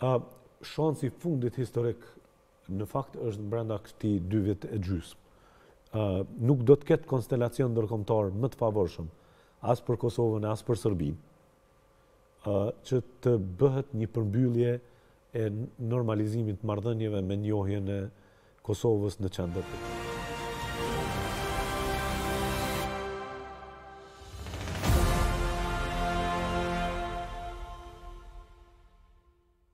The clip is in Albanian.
A, shansi i fundit historik në fakt është brenda këtij dy vit e gjysë. A, nuk do të ketë konstelacion ndërkomtar më të favorshëm, as për Kosovën, as për Sërbinë. që të bëhet një përmbyllje e normalizimit të marrëdhënieve me njohjen e Kosovës në qendër të tij.